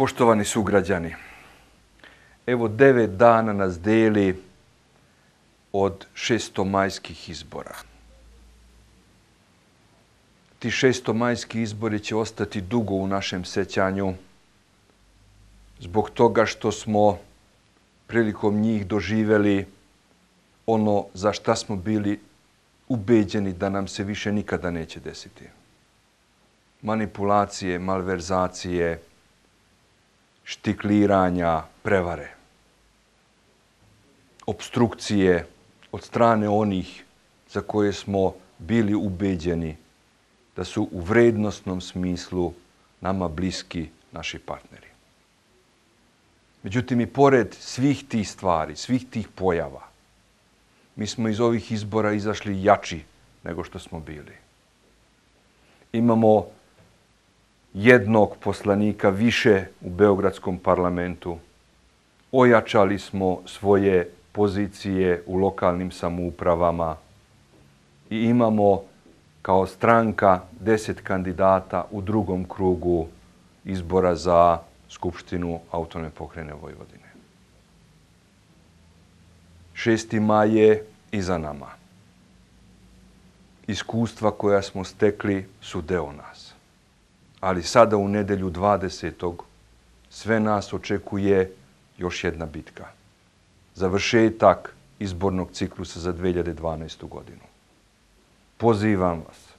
Poštovani sugrađani, evo devet dana nas deli od šestomajskih izbora. Ti šestomajski izbori će ostati dugo u našem sećanju zbog toga što smo prilikom njih doživeli ono za šta smo bili ubeđeni da nam se više nikada neće desiti. Manipulacije, malverzacije, štikliranja, prevare, obstrukcije od strane onih za koje smo bili ubeđeni da su u vrednostnom smislu nama bliski naši partneri. Međutim, i pored svih tih stvari, svih tih pojava, mi smo iz ovih izbora izašli jači nego što smo bili. Imamo jednog poslanika više u Beogradskom parlamentu. Ojačali smo svoje pozicije u lokalnim samoupravama i imamo kao stranka deset kandidata u drugom krugu izbora za Skupštinu autonome pokrene Vojvodine. 6. maj je iza nama. Iskustva koja smo stekli su deo nas. Ali sada u nedelju 20. sve nas očekuje još jedna bitka. Završetak izbornog ciklusa za 2012. godinu. Pozivam vas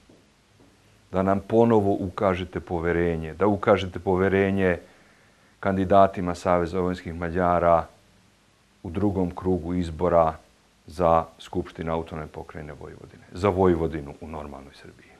da nam ponovo ukažete poverenje, da ukažete poverenje kandidatima Saveza Vojnskih Mađara u drugom krugu izbora za Skupštinu autonome pokrajine Vojvodine, za Vojvodinu u normalnoj Srbiji.